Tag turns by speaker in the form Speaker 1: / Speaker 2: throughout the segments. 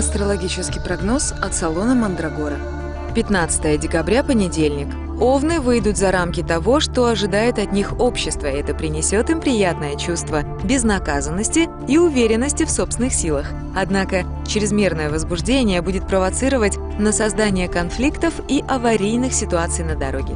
Speaker 1: Астрологический прогноз от салона Мандрагора. 15 декабря, понедельник. Овны выйдут за рамки того, что ожидает от них общество, это принесет им приятное чувство безнаказанности и уверенности в собственных силах. Однако чрезмерное возбуждение будет провоцировать на создание конфликтов и аварийных ситуаций на дороге.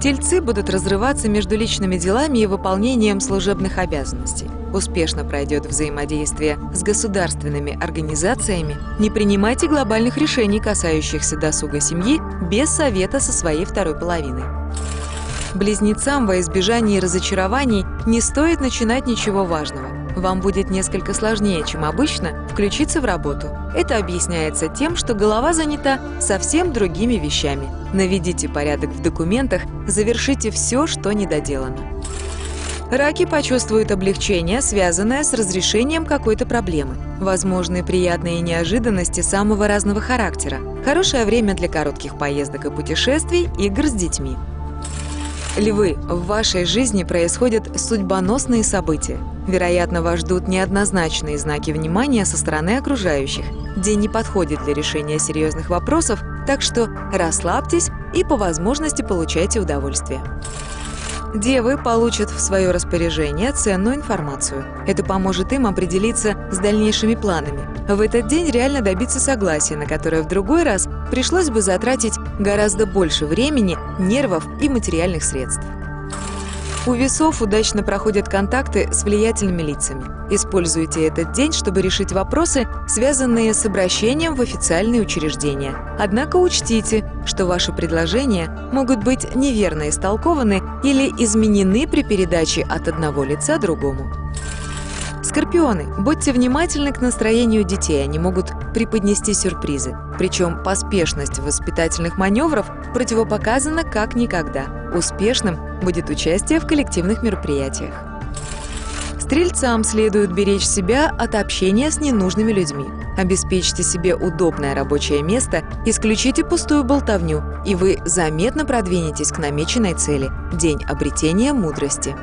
Speaker 1: Тельцы будут разрываться между личными делами и выполнением служебных обязанностей. Успешно пройдет взаимодействие с государственными организациями. Не принимайте глобальных решений, касающихся досуга семьи, без совета со своей второй половиной. Близнецам во избежание разочарований не стоит начинать ничего важного. Вам будет несколько сложнее, чем обычно, включиться в работу. Это объясняется тем, что голова занята совсем другими вещами. Наведите порядок в документах, завершите все, что недоделано. Раки почувствуют облегчение, связанное с разрешением какой-то проблемы. Возможны приятные неожиданности самого разного характера. Хорошее время для коротких поездок и путешествий, игр с детьми. Львы, в вашей жизни происходят судьбоносные события. Вероятно, вас ждут неоднозначные знаки внимания со стороны окружающих. День не подходит для решения серьезных вопросов, так что расслабьтесь и по возможности получайте удовольствие. Девы получат в свое распоряжение ценную информацию. Это поможет им определиться с дальнейшими планами. В этот день реально добиться согласия, на которое в другой раз пришлось бы затратить гораздо больше времени, нервов и материальных средств. У весов удачно проходят контакты с влиятельными лицами. Используйте этот день, чтобы решить вопросы, связанные с обращением в официальные учреждения. Однако учтите, что ваши предложения могут быть неверно истолкованы или изменены при передаче от одного лица другому. Скорпионы, будьте внимательны к настроению детей, они могут преподнести сюрпризы. Причем поспешность воспитательных маневров противопоказана как никогда. Успешным будет участие в коллективных мероприятиях. Стрельцам следует беречь себя от общения с ненужными людьми. Обеспечьте себе удобное рабочее место, исключите пустую болтовню, и вы заметно продвинетесь к намеченной цели – день обретения мудрости.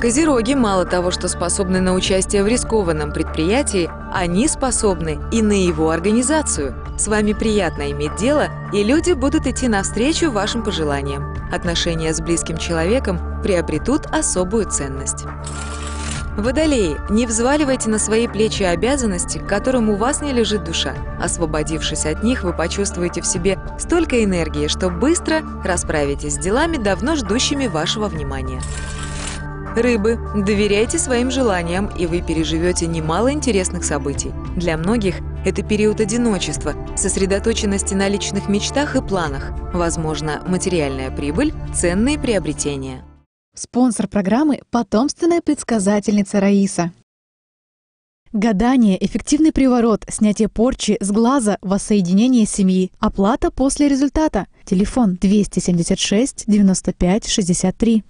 Speaker 1: Козероги мало того, что способны на участие в рискованном предприятии, они способны и на его организацию. С вами приятно иметь дело, и люди будут идти навстречу вашим пожеланиям. Отношения с близким человеком приобретут особую ценность. Водолеи, не взваливайте на свои плечи обязанности, к которым у вас не лежит душа. Освободившись от них, вы почувствуете в себе столько энергии, что быстро расправитесь с делами, давно ждущими вашего внимания. Рыбы, доверяйте своим желаниям, и вы переживете немало интересных событий. Для многих это период одиночества, сосредоточенности на личных мечтах и планах, возможно, материальная прибыль, ценные приобретения.
Speaker 2: Спонсор программы – потомственная предсказательница Раиса. Гадание, эффективный приворот, снятие порчи с глаза, воссоединение семьи, оплата после результата. Телефон 276 95 63.